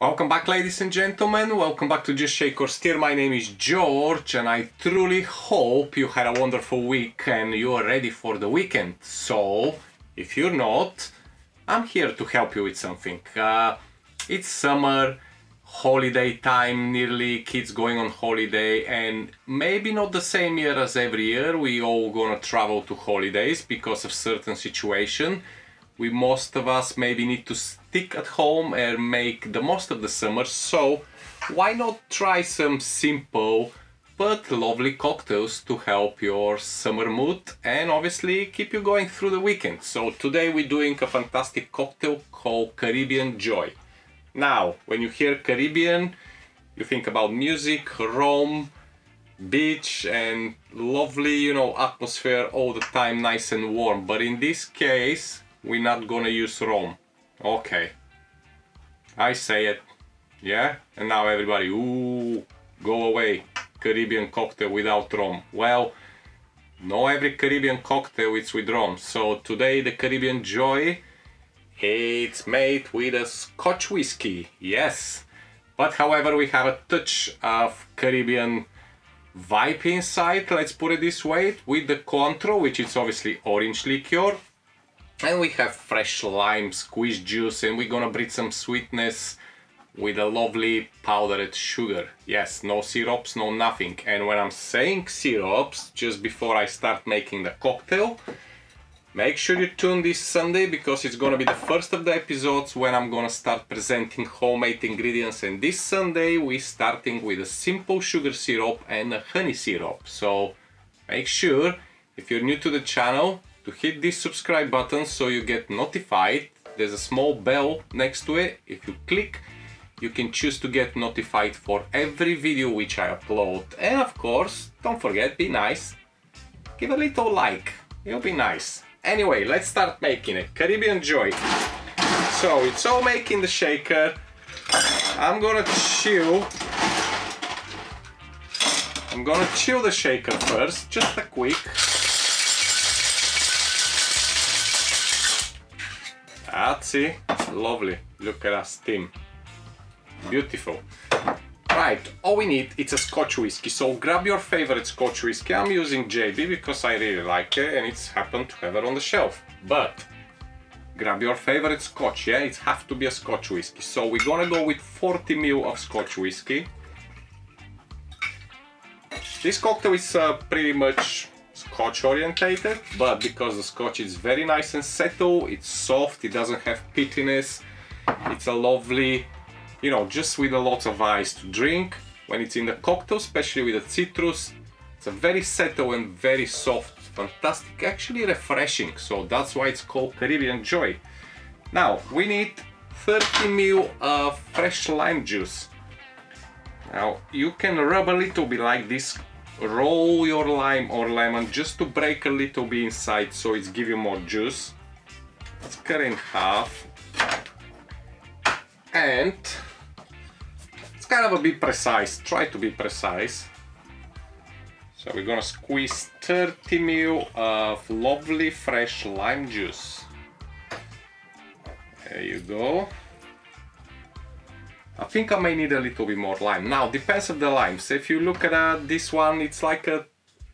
Welcome back ladies and gentlemen, welcome back to Just Shake or Stir. My name is George and I truly hope you had a wonderful week and you are ready for the weekend. So, if you're not, I'm here to help you with something. Uh, it's summer, holiday time nearly, kids going on holiday and maybe not the same year as every year. We all gonna travel to holidays because of certain situation we most of us maybe need to stick at home and make the most of the summer so why not try some simple but lovely cocktails to help your summer mood and obviously keep you going through the weekend. So today we're doing a fantastic cocktail called Caribbean Joy. Now, when you hear Caribbean, you think about music, rum, beach and lovely, you know, atmosphere all the time, nice and warm. But in this case, we're not gonna use rum. Okay. I say it. Yeah? And now everybody, ooh, go away. Caribbean cocktail without rum. Well, no every Caribbean cocktail is with rum. So today the Caribbean Joy, it's made with a Scotch whiskey. Yes. But however, we have a touch of Caribbean vibe inside, let's put it this way, with the Cointreau, which is obviously orange liqueur, and we have fresh lime squeezed juice and we're gonna bring some sweetness with a lovely powdered sugar. Yes, no syrups, no nothing. And when I'm saying syrups, just before I start making the cocktail, make sure you tune this Sunday because it's gonna be the first of the episodes when I'm gonna start presenting homemade ingredients. And this Sunday we're starting with a simple sugar syrup and a honey syrup. So make sure, if you're new to the channel, to hit this subscribe button so you get notified. There's a small bell next to it. If you click, you can choose to get notified for every video which I upload. And of course, don't forget, be nice. Give a little like, it'll be nice. Anyway, let's start making it. Caribbean Joy. So it's all making the shaker. I'm gonna chill. I'm gonna chill the shaker first, just a quick. It. Lovely. Look at us, steam. Beautiful. Right, all we need is a Scotch whiskey. So grab your favorite Scotch whiskey. I'm using JB because I really like it and it's happened to have it on the shelf. But grab your favorite Scotch, yeah? It has to be a Scotch whiskey. So we're gonna go with 40 ml of Scotch whiskey. This cocktail is uh, pretty much scotch orientated but because the scotch is very nice and settled it's soft it doesn't have peatiness it's a lovely you know just with a lot of ice to drink. When it's in the cocktail especially with the citrus it's a very settled and very soft fantastic actually refreshing. So that's why it's called Caribbean Joy. Now we need 30 ml of fresh lime juice. Now you can rub a little bit like this roll your lime or lemon just to break a little bit inside so it's give you more juice. Let's cut in half. And it's kind of a bit precise, try to be precise. So we're gonna squeeze 30 ml of lovely fresh lime juice. There you go. I think I may need a little bit more lime. Now, depends on the limes. If you look at uh, this one, it's like a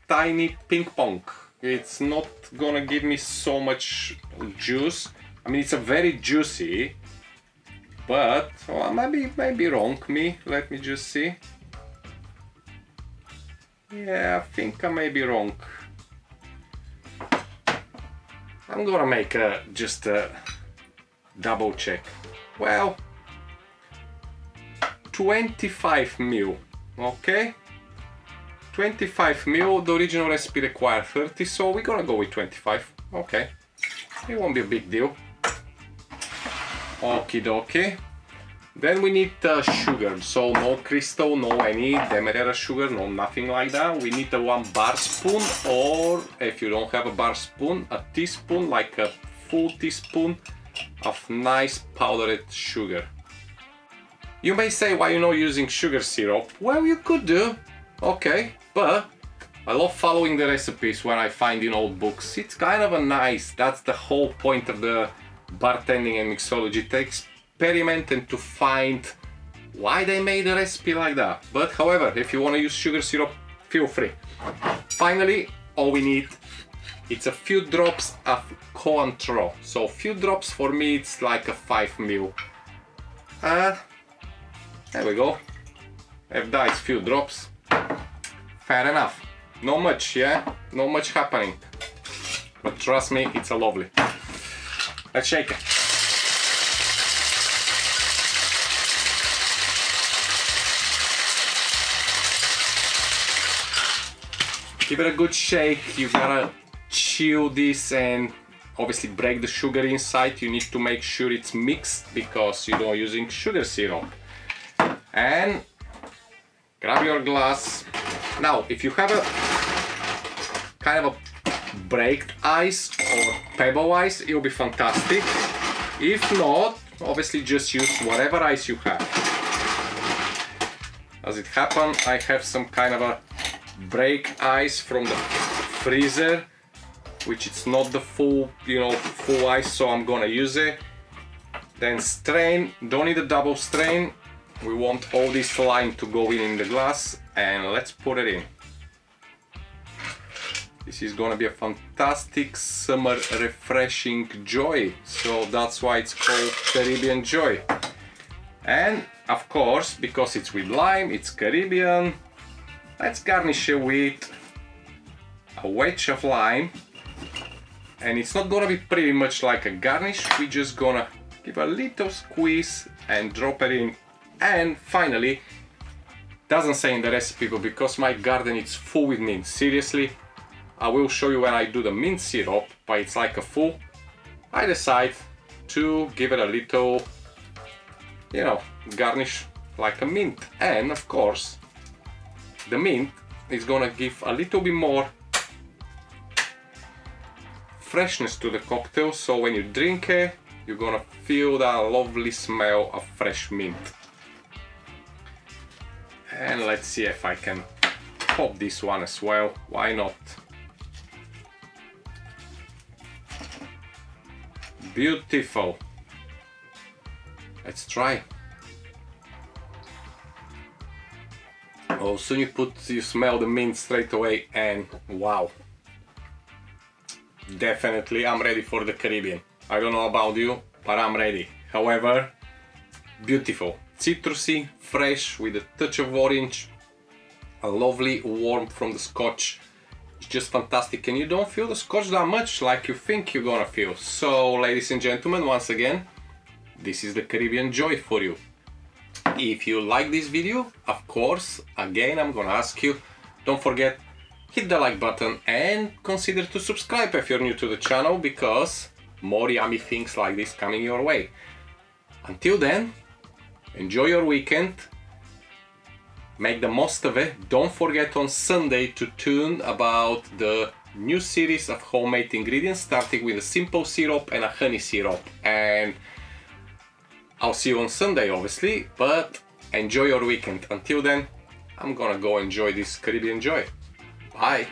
tiny ping pong. It's not gonna give me so much juice. I mean, it's a very juicy, but well, maybe maybe wrong me. Let me just see. Yeah, I think I may be wrong. I'm gonna make a, just a double check. Well, 25 mil, okay? 25 mil, the original recipe required 30, so we're gonna go with 25, okay? It won't be a big deal. Okie dokie. Then we need uh, sugar, so no crystal, no any demerara sugar, no nothing like that. We need a one bar spoon, or if you don't have a bar spoon, a teaspoon, like a full teaspoon of nice powdered sugar. You may say why you're not using sugar syrup. Well, you could do, okay, but I love following the recipes when I find in old books. It's kind of a nice, that's the whole point of the bartending and mixology, to experiment and to find why they made a recipe like that. But however, if you want to use sugar syrup, feel free. Finally, all we need it's a few drops of Cointreau. So few drops for me it's like a 5 mil. Uh, there we go. Have dice few drops. Fair enough. Not much, yeah? Not much happening. But trust me, it's a lovely. Let's shake it. Give it a good shake. You gotta chill this and obviously break the sugar inside. You need to make sure it's mixed because you are using sugar syrup. And grab your glass. Now, if you have a kind of a breaked ice or pebble ice, it'll be fantastic. If not, obviously just use whatever ice you have. As it happened, I have some kind of a break ice from the freezer which it's not the full you know full ice so I'm gonna use it then strain don't need a double strain we want all this lime to go in in the glass and let's put it in this is gonna be a fantastic summer refreshing joy so that's why it's called Caribbean Joy and of course because it's with lime it's Caribbean Let's garnish it with a wedge of lime. And it's not gonna be pretty much like a garnish, we're just gonna give a little squeeze and drop it in. And finally, doesn't say in the recipe, but because my garden is full with mint, seriously, I will show you when I do the mint syrup, but it's like a full. I decide to give it a little, you know, garnish like a mint. And of course, the mint is gonna give a little bit more freshness to the cocktail so when you drink it you're gonna feel that lovely smell of fresh mint and let's see if I can pop this one as well why not beautiful let's try Oh, soon you put, you smell the mint straight away and wow. Definitely, I'm ready for the Caribbean. I don't know about you, but I'm ready. However, beautiful. Citrusy, fresh, with a touch of orange. A lovely warmth from the scotch. It's just fantastic and you don't feel the scotch that much like you think you're gonna feel. So, ladies and gentlemen, once again, this is the Caribbean Joy for you. If you like this video, of course, again I'm gonna ask you, don't forget, hit the like button and consider to subscribe if you're new to the channel because more yummy things like this coming your way. Until then, enjoy your weekend, make the most of it. Don't forget on Sunday to tune about the new series of homemade ingredients starting with a simple syrup and a honey syrup. And I'll see you on Sunday, obviously, but enjoy your weekend. Until then, I'm gonna go enjoy this Caribbean joy. Bye!